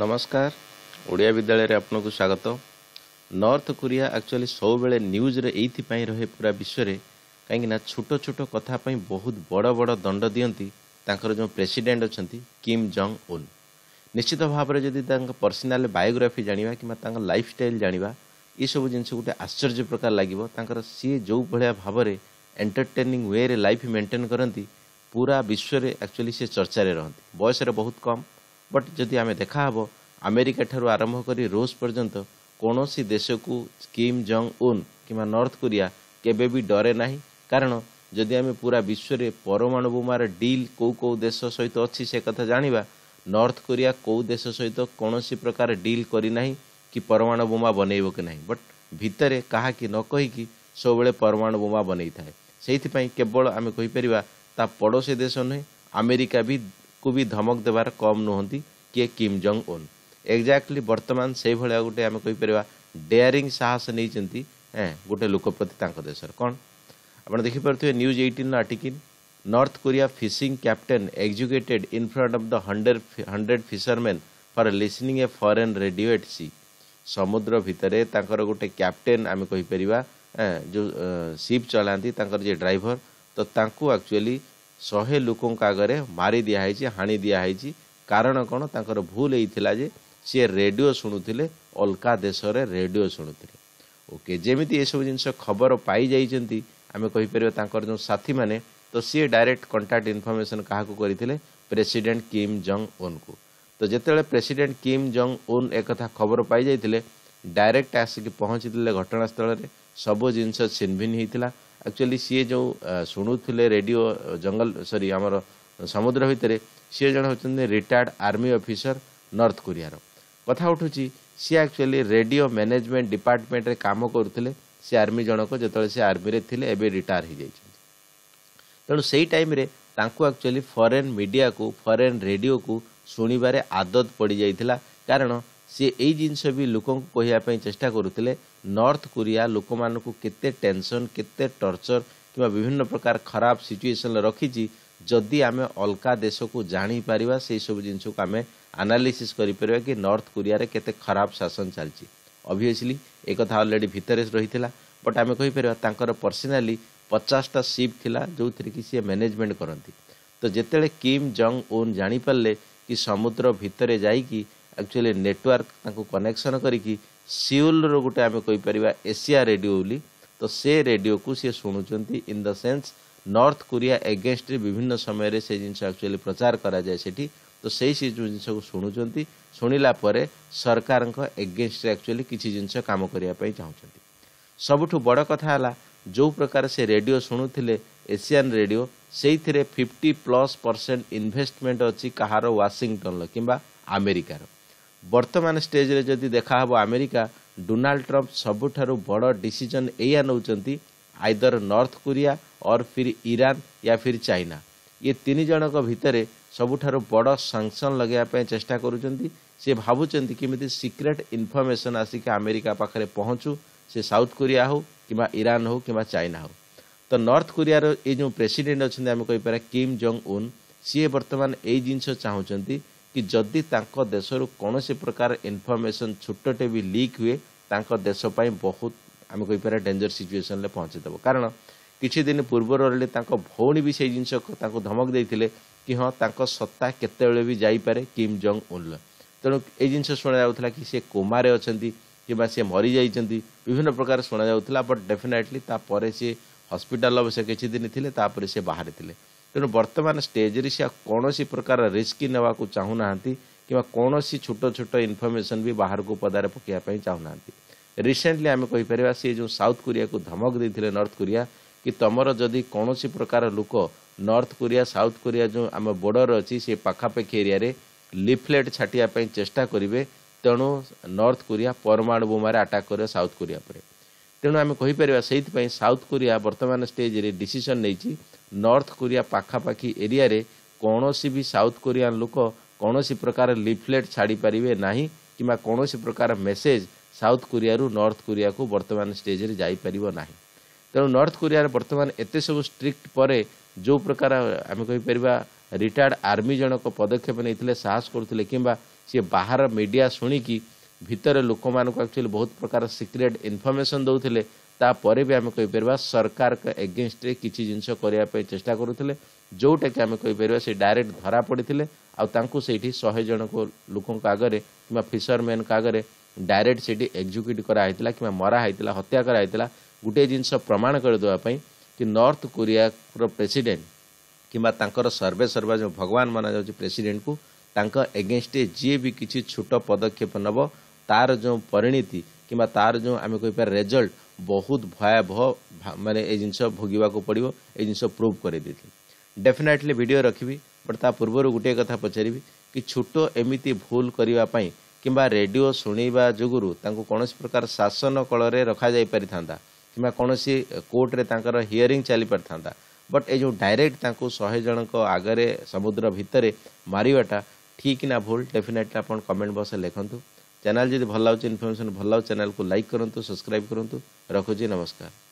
ନମସ୍କାର। ଓଡ଼ିଆ ବିଦ୍ୟାଳୟରେ ଆପଣଙ୍କୁ ସ୍ୱାଗତ। ନର୍ଥ କୋରିଆ ଆକ୍ଚୁଆଲି ସବୁବେଳେ ନ୍ୟୁଜ୍ରେ ଏଇଥିପାଇଁ ରହେ ପୁରା ବିଶ୍ୱରେ କାହିଁକିନା ଛୋଟ ଛୋଟ କଥା ପାଇଁ ବହୁତ ବଡ଼ ବଡ଼ ଦଣ୍ଡ ଦିଅନ୍ତି ତାଙ୍କର ଯେଉଁ ପ୍ରେସିଡେଣ୍ଟ ଅଛନ୍ତି କିମ୍ ଜଙ୍ଗ ଉନ୍ ନିଶ୍ଚିତ ଭାବରେ ଯଦି ତାଙ୍କ ପର୍ସନାଲ ବାୟୋଗ୍ରାଫି ଜାଣିବା କିମ୍ବା ତାଙ୍କ ଲାଇଫ୍ ଷ୍ଟାଇଲ୍ ଜାଣିବା ଏସବୁ ଜିନିଷ ଗୋଟେ ଆଶ୍ଚର୍ଯ୍ୟ ପ୍ରକାର ଲାଗିବ। ତାଙ୍କର ସିଏ ଯେଉଁ ଭଳିଆ ଭାବରେ ଏଣ୍ଟରଟେନିଂ ୱେରେ ଲାଇଫ୍ ମେଣ୍ଟେନ୍ କରନ୍ତି ପୁରା ବିଶ୍ୱରେ ଆକ୍ଚୁଆଲି ସେ ଚର୍ଚ୍ଚାରେ ରହନ୍ତି। ବୟସରେ ବହୁତ କମ୍। ବଟ୍ ଯଦି ଆମେ ଦେଖାହେବ ଆମେରିକା ଠାରୁ ଆରମ୍ଭ କରି ରୁଷ ପର୍ଯ୍ୟନ୍ତ କୌଣସି ଦେଶକୁ କିମ୍ ଜଙ୍ଗ ଉନ୍ କିମ୍ବା ନର୍ଥ କୋରିଆ କେବେ ବି ଡରେ ନାହିଁ। କାରଣ ଯଦି ଆମେ ପୁରା ବିଶ୍ୱରେ ପରମାଣୁ ବୋମାର ଡିଲ୍ କେଉଁ କେଉଁ ଦେଶ ସହିତ ଅଛି ସେ କଥା ଜାଣିବା ନର୍ଥ କୋରିଆ କେଉଁ ଦେଶ ସହିତ କୌଣସି ପ୍ରକାର ଡିଲ୍ କରିନାହିଁ କି ପରମାଣୁ ବୋମା ବନେଇବ କି ନାହିଁ। ବଟ୍ ଭିତରେ କାହାକି ନ କହିକି ସବୁବେଳେ ପରମାଣୁ ବୋମା ବନେଇଥାଏ। ସେଇଥିପାଇଁ କେବଳ ଆମେ କହିପାରିବା ତା ପଡ଼ୋଶୀ ଦେଶ ନୁହେଁ ଆମେରିକା ବି କୁ ବି ଧମକ ଦେବାର କମ୍ ନୁହନ୍ତି କିଏ କିମ୍ ଜଙ୍ଗ ଉନ୍ ଏକ୍ଜାକ୍ଟଲି ବର୍ତ୍ତମାନ ସେଇଭଳିଆ ଗୋଟେ ଆମେ କହିପାରିବା ଡେୟାରିଂ ସାହସ ନେଇଛନ୍ତି ଏଁ ଗୋଟେ ଲୋକ ପ୍ରତି ତାଙ୍କ ଦେଶରେ କ'ଣ ଆପଣ ଦେଖିପାରୁଥିବେ news ଏଇଟିନ୍ର article north Korea fishing captain executed in front of the hundred hundred fishermen for listening a foreign radio at sea ସମୁଦ୍ର ଭିତରେ ତାଙ୍କର ଗୋଟେ କ୍ୟାପ୍ଟେନ୍ ଆମେ କହିପାରିବା ଯେଉଁ ସିପ୍ ଚଲାନ୍ତି ତାଙ୍କର ଯିଏ ଡ୍ରାଇଭର ତ ତାଙ୍କୁ ଆକ୍ଚୁଆଲି ଶହେ ଲୋକଙ୍କ ଆଗରେ ମାରି ଦିଆହେଇଛି ହାଣି ଦିଆହେଇଛି। କାରଣ କ'ଣ? ତାଙ୍କର ଭୁଲ ହେଇଥିଲା ଯେ ସିଏ ରେଡ଼ିଓ ଶୁଣୁଥିଲେ ଅଲଗା ଦେଶରେ ରେଡ଼ିଓ ଶୁଣୁଥିଲେ। ଓକେ ଯେମିତି ଏସବୁ ଜିନିଷ ଖବର ପାଇଯାଇଛନ୍ତି ଆମେ କହିପାରିବା ତାଙ୍କର ଯେଉଁ ସାଥୀମାନେ ତ ସିଏ ଡାଇରେକ୍ଟ କଣ୍ଟାକ୍ଟ ଇନଫର୍ମେସନ୍ କାହାକୁ କରିଥିଲେ? ପ୍ରେସିଡେଣ୍ଟ କିମ୍ ଜଙ୍ଗ ଉନ୍କୁ ତ ଯେତେବେଳେ ପ୍ରେସିଡେଣ୍ଟ କିମ୍ ଜଙ୍ଗ ଉନ୍ ଏକଥା ଖବର ପାଇଯାଇଥିଲେ ଡାଇରେକ୍ଟ ଆସିକି ପହଞ୍ଚିଥିଲେ ଘଟଣାସ୍ଥଳରେ ସବୁ ଜିନିଷ ଛିନଭିନ ହେଇଥିଲା। ଆକ୍ଚୁଆଲି ସିଏ ଯେଉଁ ଶୁଣୁଥିଲେ ରେଡ଼ିଓ ଜଙ୍ଗଲ ସରି ଆମର ସମୁଦ୍ର ଭିତରେ ସିଏ ଜଣେ ହେଉଛନ୍ତି ରିଟାୟାର୍ଡ଼ ଆର୍ମି ଅଫିସର ନର୍ଥ କୋରିଆର କଥା ଉଠୁଛି ସିଏ ଆକ୍ଚୁଆଲି ରେଡ଼ିଓ ମ୍ୟାନେଜମେଣ୍ଟ ଡିପାର୍ଟମେଣ୍ଟରେ କାମ କରୁଥିଲେ ସେ ଆର୍ମି ଜଣକ ଯେତେବେଳେ ସେ ଆର୍ମିରେ ଥିଲେ ଏବେ ରିଟାୟାର ହେଇଯାଇଛନ୍ତି। ତେଣୁ ସେଇ ଟାଇମ୍ରେ ତାଙ୍କୁ ଆକ୍ଚୁଆଲି ଫରେନ୍ ମିଡ଼ିଆକୁ ଫରେନ୍ ରେଡ଼ିଓକୁ ଶୁଣିବାରେ ଆଦତ ପଡ଼ିଯାଇଥିଲା। କାରଣ ସିଏ ଏଇ ଜିନିଷ ବି ଲୋକଙ୍କୁ କହିବା ପାଇଁ ଚେଷ୍ଟା କରୁଥିଲେ ନର୍ଥ କୋରିଆ ଲୋକମାନଙ୍କୁ କେତେ ଟେନସନ୍ କେତେ ଟର୍ଚର କିମ୍ବା ବିଭିନ୍ନ ପ୍ରକାର ଖରାପ ସିଚୁଏସନ୍ରେ ରଖିଛି ଯଦି ଆମେ ଅଲଗା ଦେଶକୁ ଜାଣିପାରିବା ସେହିସବୁ ଜିନିଷକୁ ଆମେ ଆନାଲିସିସ୍ କରିପାରିବା କି ନର୍ଥ କୋରିଆରେ କେତେ ଖରାପ ଶାସନ ଚାଲିଛି। ଅଭିୟସଲି ଏକଥା ଅଲରେଡ଼ି ଭିତରେ ରହିଥିଲା ବଟ୍ ଆମେ କହିପାରିବା ତାଙ୍କର ପର୍ସନାଲି ପଚାଶଟା ସିପ୍ ଥିଲା ଯେଉଁଥିରେ କି ସିଏ ମ୍ୟାନେଜମେଣ୍ଟ କରନ୍ତି। ତ ଯେତେବେଳେ କିମ୍ ଜଙ୍ଗ ଓନ୍ ଜାଣିପାରିଲେ କି ସମୁଦ୍ର ଭିତରେ ଯାଇକି ଆକ୍ଚୁଆଲି ନେଟୱାର୍କ ତାଙ୍କୁ କନେକ୍ସନ୍ କରିକି ସିଉଲର ଗୋଟେ ଆମେ କହିପାରିବା ଏସିଆ ରେଡ଼ିଓ ବୋଲି। ତ ସେ ରେଡ଼ିଓକୁ ସିଏ ଶୁଣୁଛନ୍ତି in the sense north Korea ଏଗେନଷ୍ଟରେ ବିଭିନ୍ନ ସମୟରେ ସେ ଜିନିଷ ଆକ୍ଚୁଆଲି ପ୍ରଚାର କରାଯାଏ ସେଠି। ତ ସେଇ ସେ ଯେଉଁ ଜିନିଷକୁ ଶୁଣୁଛନ୍ତି ଶୁଣିଲା ପରେ ସରକାରଙ୍କ ଏଗେନଷ୍ଟରେ ଆକ୍ଚୁଆଲି କିଛି ଜିନିଷ କାମ କରିବା ପାଇଁ ଚାହୁଁଛନ୍ତି। ସବୁଠୁ ବଡ଼ କଥା ହେଲା ଯେଉଁ ପ୍ରକାର ସେ ରେଡ଼ିଓ ଶୁଣୁଥିଲେ ଏସିଆନ୍ ରେଡ଼ିଓ ସେଇଥିରେ ଫିଫ୍ଟି ପ୍ଲସ୍ ପରସେଣ୍ଟ ଇନଭେଷ୍ଟମେଣ୍ଟ ଅଛି କାହାର ୱାସିଂଟନର କିମ୍ବା ଆମେରିକାର ବର୍ତ୍ତମାନ ଷ୍ଟେଜ୍ରେ ଯଦି ଦେଖାହେବ ଆମେରିକା ଡୋନାଲ୍ଡ ଟ୍ରମ୍ପ ସବୁଠାରୁ ବଡ଼ ଡିସିଜନ୍ ଏଇଆ ନେଉଛନ୍ତି ଆଇଦର ନର୍ଥ କୋରିଆ ଅର୍ ଫିର୍ ଇରାନ ୟା ଫିର୍ ଚାଇନା। ଇଏ ତିନି ଜଣଙ୍କ ଭିତରେ ସବୁଠାରୁ ବଡ଼ ସାଙ୍କସନ୍ ଲଗାଇବା ପାଇଁ ଚେଷ୍ଟା କରୁଛନ୍ତି ସେ ଭାବୁଛନ୍ତି କେମିତି ସିକ୍ରେଟ୍ ଇନଫର୍ମେସନ୍ ଆସିକି ଆମେରିକା ପାଖରେ ପହଞ୍ଚୁ ସେ ସାଉଥ କୋରିଆ ହେଉ କିମ୍ବା ଇରାନ ହେଉ କିମ୍ବା ଚାଇନା ହେଉ। ତ ନର୍ଥ କୋରିଆର ଏଇ ଯେଉଁ ପ୍ରେସିଡେଣ୍ଟ ଅଛନ୍ତି ଆମେ କହିପାରିବା କିମ୍ ଜଙ୍ଗ ଉନ୍ ସିଏ ବର୍ତ୍ତମାନ ଏଇ ଜିନିଷ ଚାହୁଁଛନ୍ତି କି ଯଦି ତାଙ୍କ ଦେଶରୁ କୌଣସି ପ୍ରକାର ଇନଫର୍ମେସନ୍ ଛୋଟଟେ ବି ଲିକ୍ ହୁଏ ତାଙ୍କ ଦେଶ ପାଇଁ ବହୁତ ଆମେ କହିପାରିବା ଡେଞ୍ଜର ସିଚୁଏସନ୍ରେ ପହଞ୍ଚିଦେବ। କାରଣ କିଛି ଦିନ ପୂର୍ବରୁ ଅଲରେଡ଼ି ତାଙ୍କ ଭଉଣୀ ବି ସେଇ ଜିନିଷ ତାଙ୍କୁ ଧମକ ଦେଇଥିଲେ କି ହଁ ତାଙ୍କ ସତ୍ତା କେତେବେଳେ ବି ଯାଇପାରେ କିମ୍ ଜଙ୍ଗ ଉନ୍ର ତେଣୁ ଏଇ ଜିନିଷ ଶୁଣାଯାଉଥିଲା କି ସେ କୋମାରେ ଅଛନ୍ତି କିମ୍ବା ସେ ମରିଯାଇଛନ୍ତି ବିଭିନ୍ନ ପ୍ରକାର ଶୁଣାଯାଉଥିଲା ବଟ୍ ଡେଫିନେଟଲି ତାପରେ ସେ ହସ୍ପିଟାଲ ଅବଶ୍ୟ କିଛି ଦିନ ଥିଲେ ତାପରେ ସେ ବାହାରେ ଥିଲେ। ତେଣୁ ବର୍ତ୍ତମାନ ଷ୍ଟେଜ୍ରେ ସେ କୌଣସି ପ୍ରକାର ରିସ୍କ ନେବାକୁ ଚାହୁଁନାହାନ୍ତି କିମ୍ବା କୌଣସି ଛୋଟ ଛୋଟ ଇନଫର୍ମେସନ୍ ବି ବାହାରକୁ ପଦାରେ ପକାଇବା ପାଇଁ ଚାହୁଁନାହାନ୍ତି। ରିସେଣ୍ଟଲି ଆମେ କହିପାରିବା ସେ ଯେଉଁ ସାଉଥ କୋରିଆକୁ ଧମକ ଦେଇଥିଲେ ନର୍ଥ କୋରିଆ କି ତମର ଯଦି କୌଣସି ପ୍ରକାର ଲୋକ ନର୍ଥ କୋରିଆ ସାଉଥ କୋରିଆ ଯେଉଁ ଆମ ବର୍ଡ଼ର ଅଛି ସେ ପାଖାପାଖି ଏରିଆରେ ଲିଫଲେଟ୍ ଛାଟିବା ପାଇଁ ଚେଷ୍ଟା କରିବେ ତେଣୁ ନର୍ଥ କୋରିଆ ପରମାଣୁ ବୋମାରେ ଆଟାକ୍ କରିବ ସାଉଥ କୋରିଆ ପରେ ତେଣୁ ଆମେ କହିପାରିବା ସେଇଥିପାଇଁ ସାଉଥ କୋରିଆ ବର୍ତ୍ତମାନ ଷ୍ଟେଜ୍ରେ ଡିସିସନ୍ ନେଇଛି ନର୍ଥ କୋରିଆ ପାଖାପାଖି ଏରିଆରେ କୌଣସି ବି ସାଉଥ କୋରିଆନ ଲୋକ କୌଣସି ପ୍ରକାର ଲିଫଲେଟ୍ ଛାଡ଼ିପାରିବେ ନାହିଁ କିମ୍ବା କୌଣସି ପ୍ରକାର ମେସେଜ୍ ସାଉଥ କୋରିଆରୁ ନର୍ଥ କୋରିଆକୁ ବର୍ତ୍ତମାନ ଷ୍ଟେଜ୍ରେ ଯାଇପାରିବ ନାହିଁ। ତେଣୁ ନର୍ଥ କୋରିଆରେ ବର୍ତ୍ତମାନ ଏତେ ସବୁ ଷ୍ଟ୍ରିକ୍ଟ ପରେ ଯେଉଁ ପ୍ରକାର ଆମେ କହିପାରିବା ରିଟାୟାର୍ଡ଼ ଆର୍ମି ଜଣକ ପଦକ୍ଷେପ ନେଇଥିଲେ ସାହସ କରୁଥିଲେ କିମ୍ବା ସିଏ ବାହାର ମିଡ଼ିଆ ଶୁଣିକି ଭିତରେ ଲୋକମାନଙ୍କୁ ଆକ୍ଚୁଆଲି ବହୁତ ପ୍ରକାର ସିକ୍ରେଟ୍ ଇନଫର୍ମେସନ୍ ଦେଉଥିଲେ ତାପରେ ବି ଆମେ କହିପାରିବା ସରକାରଙ୍କ ଏଗେନଷ୍ଟରେ କିଛି ଜିନିଷ କରିବା ପାଇଁ ଚେଷ୍ଟା କରୁଥିଲେ। ଯେଉଁଟାକି ଆମେ କହିପାରିବା ସେ ଡାଇରେକ୍ଟ ଧରା ପଡ଼ିଥିଲେ। ଆଉ ତାଙ୍କୁ ସେଇଠି ଶହେ ଜଣଙ୍କ ଲୋକଙ୍କ ଆଗରେ କିମ୍ବା ଫିସରମ୍ୟାନଙ୍କ ଆଗରେ ଡାଇରେକ୍ଟ ସେଇଠି ଏକ୍ଜିକ୍ୟୁଟ୍ କରାହେଇଥିଲା କିମ୍ବା ମରା ହେଇଥିଲା ହତ୍ୟା କରାହେଇଥିଲା। ଗୋଟିଏ ଜିନିଷ ପ୍ରମାଣ କରିଦେବା ପାଇଁ କି ନର୍ଥ କୋରିଆର ପ୍ରେସିଡେଣ୍ଟ କିମ୍ବା ତାଙ୍କର ସର୍ଭେ ସର୍ବା ଯେଉଁ ଭଗବାନ ମନାଯାଉଛି ପ୍ରେସିଡେଣ୍ଟକୁ ତାଙ୍କ ଏଗେନଷ୍ଟରେ ଯିଏ ବି କିଛି ଛୋଟ ପଦକ୍ଷେପ ନେବ ତାର ଯେଉଁ ପରିଣତି କିମ୍ବା ତାର ଯେଉଁ ଆମେ କହିପାରିବା ରେଜଲ୍ଟ ବହୁତ ଭୟାବହ ମାନେ ଏ ଜିନିଷ ଭୋଗିବାକୁ ପଡ଼ିବ ଏ ଜିନିଷ ପ୍ରୁଭ୍ କରିଦେଇଥିଲେ ଡେଫିନେଟଲି ଭିଡ଼ିଓ ରଖିବି ବଟ୍ ତା ପୂର୍ବରୁ ଗୋଟିଏ କଥା ପଚାରିବି କି ଛୋଟ ଏମିତି ଭୁଲ କରିବା ପାଇଁ କିମ୍ବା ରେଡ଼ିଓ ଶୁଣିବା ଯୋଗୁରୁ ତାଙ୍କୁ କୌଣସି ପ୍ରକାର ଶାସନ କଳରେ ରଖାଯାଇ ପାରିଥାନ୍ତା କିମ୍ବା କୌଣସି କୋର୍ଟରେ ତାଙ୍କର ହିୟରିଂ ଚାଲିପାରିଥାନ୍ତା ବଟ୍ ଏ ଯେଉଁ ଡାଇରେକ୍ଟ ତାଙ୍କୁ ଶହେ ଜଣଙ୍କ ଆଗରେ ସମୁଦ୍ର ଭିତରେ ମାରିବାଟା ଠିକ୍ ନା ଭୁଲ ଡେଫିନେଟଲି ଆପଣ କମେଣ୍ଟ ବକ୍ସରେ ଲେଖନ୍ତୁ। ଚ୍ୟାନେଲ୍ ଯଦି ଭଲ ଲାଗୁଛି ଇନଫର୍ମେସନ୍ ଭଲ ଲାଗୁଛି ଚ୍ୟାନେଲକୁ ଲାଇକ୍ କରନ୍ତୁ ସବସ୍କ୍ରାଇବ୍ କରନ୍ତୁ ରଖୁଛି ନମସ୍କାର